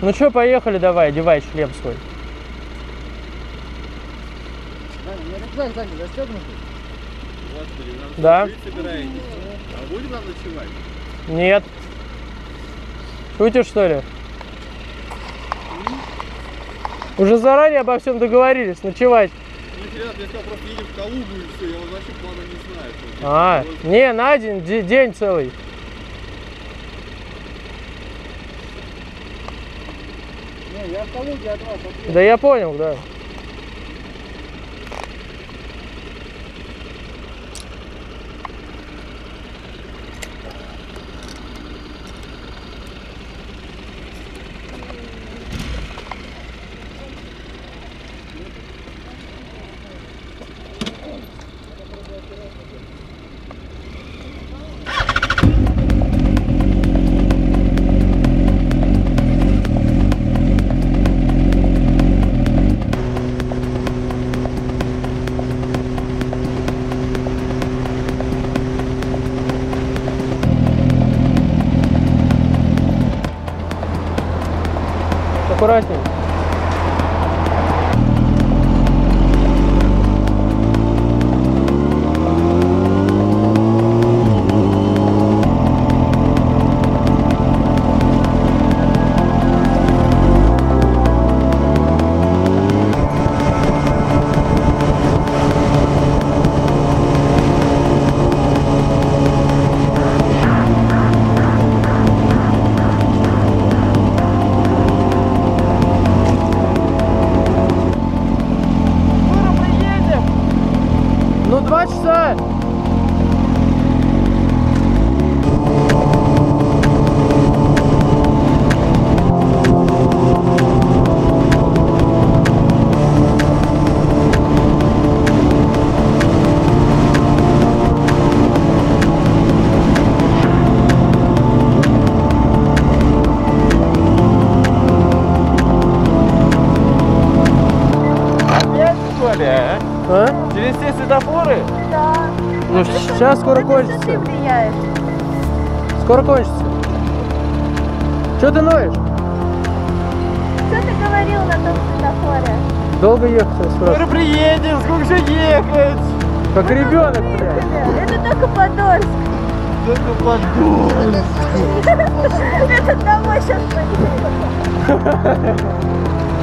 Ну что, поехали давай, одевай шлем свой. Да. А будем нам ночевать? Нет. Шутишь, что ли? Уже заранее обо всем договорились, ночевать. Ребят, я просто едем в Калугу и все, я вообще плана не знаю. А, не, на де- день целый. Да я понял, да. este. Сейчас скоро Это что ты кончится. влияешь? Скоро кончится. Че ты ноешь? Что ты говорил на том светофоре? Долго ехать сразу. Скоро приедем, сколько же ехать? Как ребенок, блядь. Это только Подольск. Только подумай. Это домой сейчас поедем.